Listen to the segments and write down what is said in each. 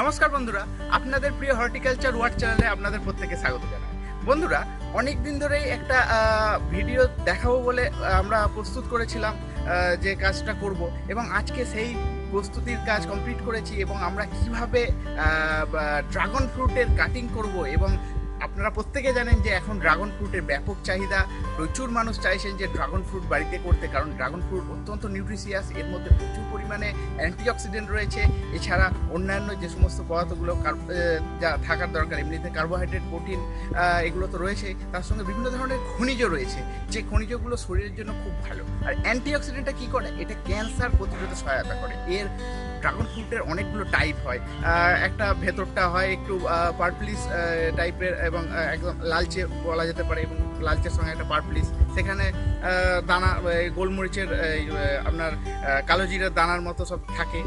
নমস্কার বন্ধুরা, আপনাদের প্রিয় হর্টিকালচার ওয়ার্ড চ্যানেলে আপনাদের প্রত্যেকে স্বাগত জানাই। বন্ধুরা অনেক দিন ধরেই একটা ভিডিও দেখাবো বলে আমরা প্রস্তুত করেছিলাম যে কাজটা করব এবং আজকে সেই প্রস্তুতির কাজ কমপ্লিট করেছি এবং আমরা কীভাবে ড্রাগন ফ্রুটের কাটিং করব এবং আপনারা প্রত্যেকে জানেন যে এখন ড্রাগন ফ্রুটের ব্যাপক চাহিদা। প্রচুর মানুষ চাইছেন যে ড্রাগন ফ্রুট বাড়িতে করতে, কারণ ড্রাগন ফ্রুট অত্যন্ত নিউট্রিশিয়াস এর মধ্যে প্রচুর পরিমাণে অ্যান্টিঅক্সিডেন্ট রয়েছে। এছাড়া অন্যান্য যে সমস্ত পদার্থগুলো যা থাকার দরকার, এমনিতে কার্বোহাইড্রেট প্রোটিন এগুলো তো রয়েছে। তার সঙ্গে বিভিন্ন ধরনের খনিজ রয়েছে। যে খনিজগুলো শরীরের জন্য খুব ভালো। আর অ্যান্টিঅক্সিডেন্টটা কী করে? এটা ক্যান্সার প্রতিরোধে সহায়তা করে। এর ড্রাগন ফ্রুটের অনেকগুলো টাইপ হয়। একটা ভেতরটা হয় একটু পার্পলিশ টাইপের এবং একদম লালচে বলা যেতে পারে এবং লালচের সঙ্গে একটা পার্পলিশ সেখানে দানা গোলমরিচের আপনার আহ, কালো জিরার দানার মতো সব থাকে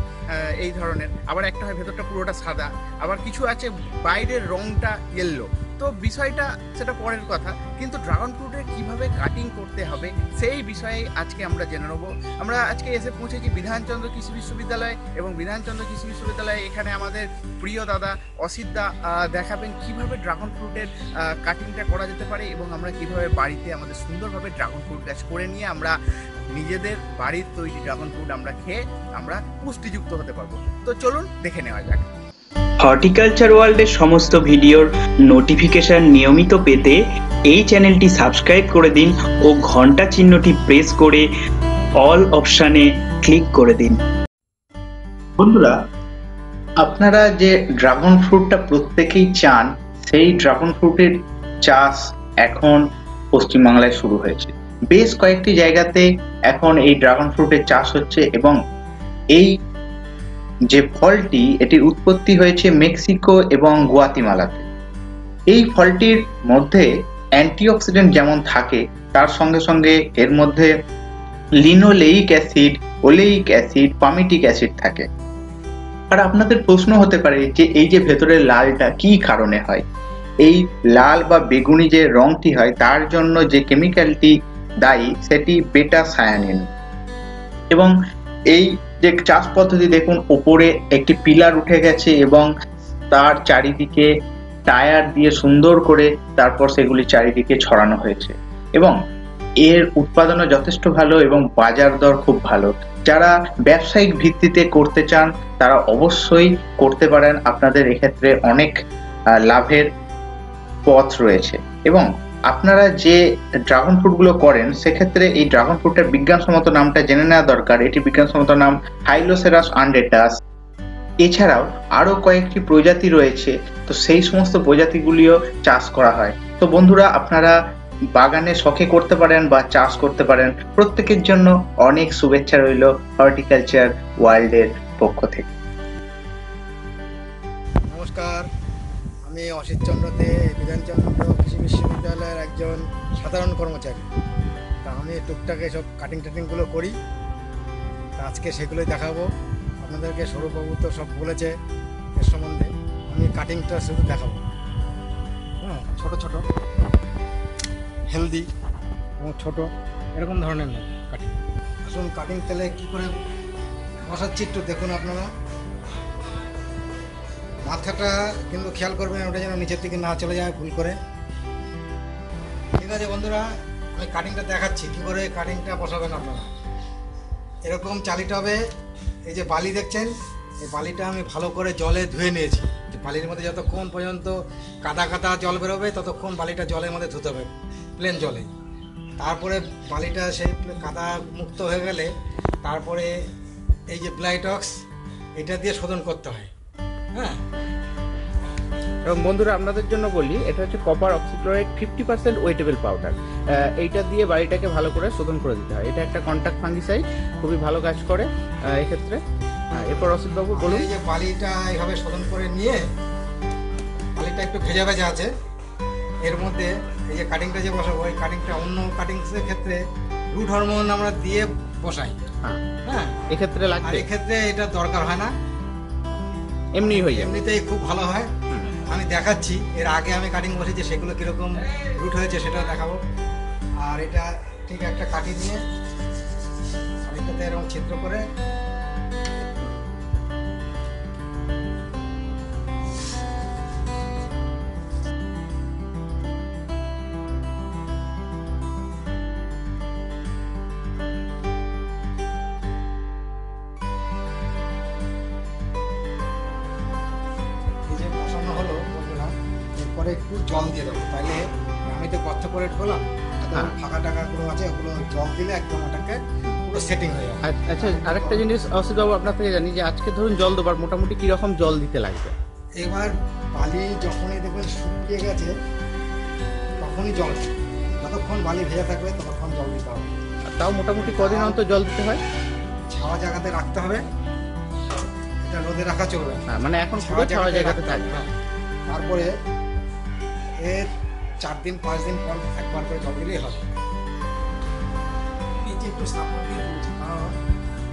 এই ধরনের। আবার একটা হয় ভেতরটা পুরোটা সাদা। আবার কিছু আছে বাইরের রংটা ইয়েলো তো বিষয়টা সেটা পরের কথা। কিন্তু ড্রাগন ফ্রুটের কীভাবে কাটিং করতে হবে, সেই বিষয়ে আজকে আমরা জেনে নেব। আমরা আজকে এসে পৌঁছেছি বিধানচন্দ্র কৃষি বিশ্ববিদ্যালয় এবং বিধানচন্দ্র কৃষি বিশ্ববিদ্যালয়ে এখানে আমাদের প্রিয় দাদা অসিত দা দেখাবেন কীভাবে ড্রাগন ফ্রুটের কাটিংটা করা যেতে পারে এবং আমরা কীভাবে বাড়িতে আমাদের সুন্দরভাবে ড্রাগন ফ্রুট গাছ করে নিয়ে আমরা নিজেদের বাড়ির তৈরি ড্রাগন ফ্রুট আমরা খেয়ে আমরা পুষ্টিযুক্ত হতে পারব। তো চলুন দেখে নেওয়া যাক। হর্টিকালচার ওয়ার্ল্ডের সমস্ত ভিডিওর নোটিফিকেশন নিয়মিত পেতে এই চ্যানেলটি সাবস্ক্রাইব করে দিন ও ঘণ্টা চিহ্নটি প্রেস করে অল অপশানে ক্লিক করে দিন। বন্ধুরা, আপনারা যে ড্রাগন ফ্রুটটা প্রত্যেকেই চান, সেই ড্রাগন ফ্রুটের চাষ এখন পশ্চিমবাংলায় শুরু হয়েছে। বেশ কয়েকটি জায়গাতে এখন এই ড্রাগন ফ্রুটের চাষ হচ্ছে এবং এই যে ফলটি এটির উৎপত্তি হয়েছে মেক্সিকো এবং গুয়াতিমালাতে। এই ফলটির মধ্যে অ্যান্টিঅক্সিডেন্ট যেমন থাকে, তার সঙ্গে সঙ্গে এর মধ্যে linoleic acid, oleic acid, palmitic acid থাকে। আর আপনাদের প্রশ্ন হতে পারে যে, এই যে ভেতরের লালটা কি কারণে হয়? এই লাল বা বেগুনি যে রংটি হয়, তার জন্য যে কেমিক্যালটি দায়ী, সেটি বেটা সায়ানিন। এবং এই যে চাষ পদ্ধতি দেখুন, ওপরে একটি পিলার উঠে গেছে এবং তার চারিদিকে টায়ার দিয়ে সুন্দর করে তারপর সেগুলি চারিদিকে ছড়ানো হয়েছে। এবং এর উৎপাদনও যথেষ্ট ভালো এবং বাজার দর খুব ভালো। যারা ব্যবসায়িক ভিত্তিতে করতে চান, তারা অবশ্যই করতে পারেন। আপনাদের এক্ষেত্রে অনেক লাভের পথ রয়েছে। এবং আপনারা যে ড্রাগন ফ্রুটগুলো করেন, সেক্ষেত্রে এই ড্রাগন ফ্রুটের বিজ্ঞানসম্মত নামটা জেনে নেওয়া দরকার। এটি বিজ্ঞানসম্মত নাম হাইলোসেরাস আন্ডেটাস এছাড়াও আরও কয়েকটি প্রজাতি রয়েছে, তো সেই সমস্ত প্রজাতিগুলিও চাষ করা হয়। তো বন্ধুরা, আপনারা বাগানে শখে করতে পারেন বা চাষ করতে পারেন, প্রত্যেকের জন্য অনেক শুভেচ্ছা রইল হর্টিকালচার ওয়ার্ল্ডের পক্ষ থেকে। নমস্কার। আমি অসিত চন্দ্র দে বিধানচন্দ্র কৃষি বিশ্ববিদ্যালয়ের একজন সাধারণ কর্মচারী। তা আমি টুকটাকে সব কাটিং টাটিংগুলো করি। তা আজকে সেগুলোই দেখাবো। আপনাদেরকে সৌরভবাবু তো সব বলেছে এর সম্বন্ধে। আমি কাটিংটা শুধু দেখাবো। হ্যাঁ ছোটো ছোটো। হেলদি এবং ছোটো, এরকম ধরনের কাটিং আসুন কাটিং তেলে কী করে বসাচ্ছি একটু দেখুন আপনারা। মাথাটা কিন্তু খেয়াল করবেন ওটা যেন নিচের দিকে না চলে যায়, ভুল করে। ঠিক আছে বন্ধুরা, আমি কাটিংটা দেখাচ্ছি, কী করে কাটিংটা বসাবেন আপনারা। এরকম চালিটা হবে, এই যে বালি দেখছেন, এই বালিটা আমি ভালো করে জলে ধুয়ে নিয়েছি। বালির মধ্যে যতক্ষণ পর্যন্ত কাদা কাদা জল বেরোবে, ততক্ষণ বালিটা জলের মধ্যে ধুতে হবে প্লেন জলে। তারপরে বালিটা সেই কাদা মুক্ত হয়ে গেলে, তারপরে এই যে ব্লাইটক্স এটা দিয়ে শোধন করতে হয়। হ্যাঁ। এবং বন্ধুরা আপনাদের জন্য বলি এটা হচ্ছে copper oxychloride fifty percent wettable powder এইটা দিয়ে বাড়িটাকে ভালো করে শোধন করে দিতে হয়। এটা একটা কন্ট্যাক্ট ফাঙ্গিসাইড খুবই ভালো কাজ করে এক্ষেত্রে। এরপর অসিতবাবু বলুন। বলুন যে বালিটা এইভাবে শোধন করে নিয়ে বালিটা একটু ভেজা ভেজা আছে। এর মধ্যে এই যে কাটিংটা যে বসাবো ওই কাটিংটা অন্য কাটিংসের ক্ষেত্রে রুট হরমোন আমরা দিয়ে বসাই। হ্যাঁ। হ্যাঁ। এক্ষেত্রে লাগবে। এক্ষেত্রে এটা দরকার হয় না। এমনি হয়ে যায়। এমনিতেই খুব ভালো হয়। আমি দেখাচ্ছি। এর আগে আমি কাটিং বসেছি সেগুলো কীরকম রুট হয়েছে সেটাও দেখাবো। আর এটা ঠিক একটা কাটি দিয়ে আমি এটাতে এরকম ছিদ্র করে এবারে একটু জল দিয়ে দেবো। তাহলে আমি তো গর্ত করে একদম হ্যাঁ। ফাঁকা টাকাগুলো আছে ওগুলো জল দিলে একদম ওটাকে পুরো সেটিং হয়ে যাবে। আচ্ছা আরেকটা জিনিস আপনার থেকে জানি যে আজকে ধরুন জল দেবার মোটামুটি জল দিতে লাগবে? এবার বালি যখনই দেখবেন শুকিয়ে গেছে তখনই জল যতক্ষণ বালি ভেজা থাকবে ততক্ষণ জল দিতে হবে। তাও মোটামুটি কদিন অন্তর জল দিতে হয়? ছাওয়া জায়গাতে রাখতে হবে। এটা রোদে রাখা চলবে না। হ্যাঁ, মানে এখন ছাওয়া জায়গাতে থাকবে। হ্যাঁ। তারপরে এর চার দিন, পাঁচ দিন, পর একবার করে জল দিলেই হবে। এই একটু সাপোর্ট দিয়ে তুলছি কারণ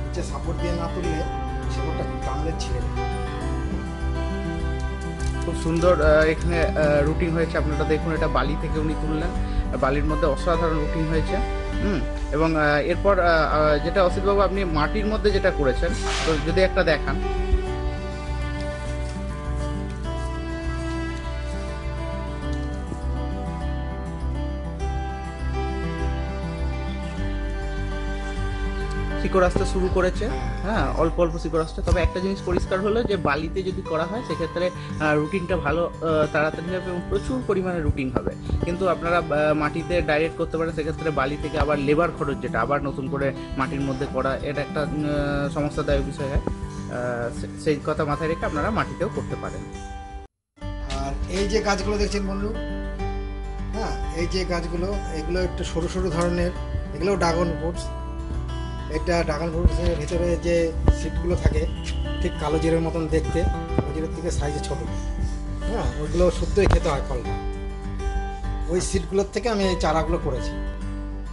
নিচে সাপোর্ট দিয়ে না তুললে সেগুলোটা টানলে ছিঁড়ে যাবে খুব সুন্দর এখানে রুটিন হয়েছে। আপনারা দেখুন, এটা বালি থেকে উনি তুললেন। বালির মধ্যে অসাধারণ রুটিন হয়েছে। হুম, এবং এরপর যেটা অসিতবাবু আপনি মাটির মধ্যে যেটা করেছেন, তো যদি একটা দেখান। শিকড় আসতে শুরু করেছে। হ্যাঁ। অল্প অল্প শিকড় আসছে তবে একটা জিনিস পরিষ্কার হলো যে বালিতে যদি করা হয় সেক্ষেত্রে রুটিনটা ভালো তাড়াতাড়ি হবে এবং প্রচুর পরিমাণে রুটিন হবে। কিন্তু আপনারা মাটিতে ডাইরেক্ট করতে পারেন সেক্ষেত্রে বালি থেকে আবার লেবার খরচ যেটা আবার নতুন করে মাটির মধ্যে করা এটা একটা সমস্যাদায়ক বিষয় হয়। সেই কথা মাথায় রেখে আপনারা মাটিতেও করতে পারেন। আর এই যে গাছগুলো দেখছেন বন্ধু হ্যাঁ এই যে গাছগুলো এগুলো একটু সরু সরু ধরনের এগুলো ড্রাগন ফ্রুটস এটা ড্রাগন ফ্রুটসের ভিতরে যে সিটগুলো থাকে, ঠিক কালো জিরের মতন দেখতে। কালো জিরের থেকে সাইজে ছোট। হ্যাঁ ওইগুলো শুদ্ধই খেতে হয় ফলটা। ওই সিটগুলোর থেকে আমি এই চারাগুলো করেছি।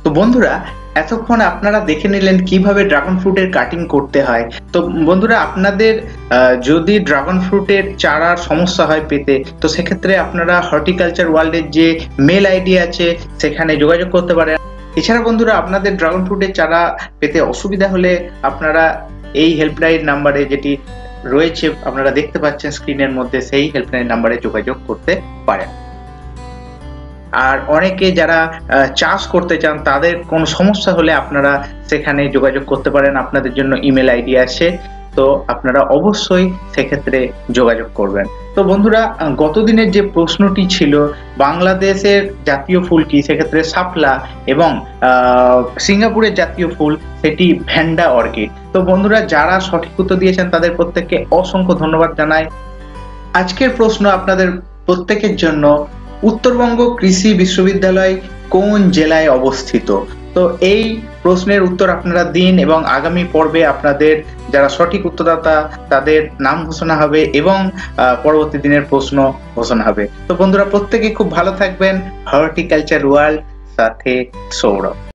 তো বন্ধুরা, এতক্ষণ আপনারা দেখে নিলেন কীভাবে ড্রাগন ফ্রুটের কাটিং করতে হয়। তো বন্ধুরা, আপনাদের যদি ড্রাগন ফ্রুটের চারার সমস্যা হয় পেতে, তো সেক্ষেত্রে আপনারা হর্টিকালচার ওয়ার্ল্ডের যে মেল আইডি আছে, সেখানে যোগাযোগ করতে পারেন। এছাড়া বন্ধুরা, আপনাদের ড্রাগন ফ্রুটের চারা পেতে অসুবিধা হলে আপনারা এই হেল্পলাইন নাম্বারে যেটি রয়েছে, আপনারা দেখতে পাচ্ছেন স্ক্রিনের মধ্যে সেই হেল্পলাইন নাম্বারে যোগাযোগ করতে পারেন। আর অনেকে যারা চাষ করতে চান, তাদের কোনো সমস্যা হলে আপনারা সেখানে যোগাযোগ করতে পারেন। আপনাদের জন্য ইমেল আইডি আছে তো আপনারা অবশ্যই সেক্ষেত্রে যোগাযোগ করবেন। তো বন্ধুরা গতদিনের যে প্রশ্নটি ছিল, বাংলাদেশের জাতীয় ফুল কি সেক্ষেত্রে সাপলা এবং সিঙ্গাপুরের জাতীয় ফুল, সেটি ভ্যান্ডা অর্কিড। তো বন্ধুরা, যারা সঠিক উত্তর দিয়েছেন, তাদের প্রত্যেককে অসংখ্য ধন্যবাদ জানাই। আজকের প্রশ্ন আপনাদের প্রত্যেকের জন্য উত্তরবঙ্গ কৃষি বিশ্ববিদ্যালয় কোন জেলায় অবস্থিত? তো এই প্রশ্নের উত্তর আপনারা দিন এবং আগামী পর্বে আপনাদের যারা সঠিক উত্তরদাতা, তাদের নাম ঘোষণা হবে এবং পরবর্তী দিনের প্রশ্ন ঘোষণা হবে। তো বন্ধুরা, প্রত্যেকে খুব ভালো থাকবেন। হর্টিকালচার ওয়ার্ল্ড, সাথে সৌরভ।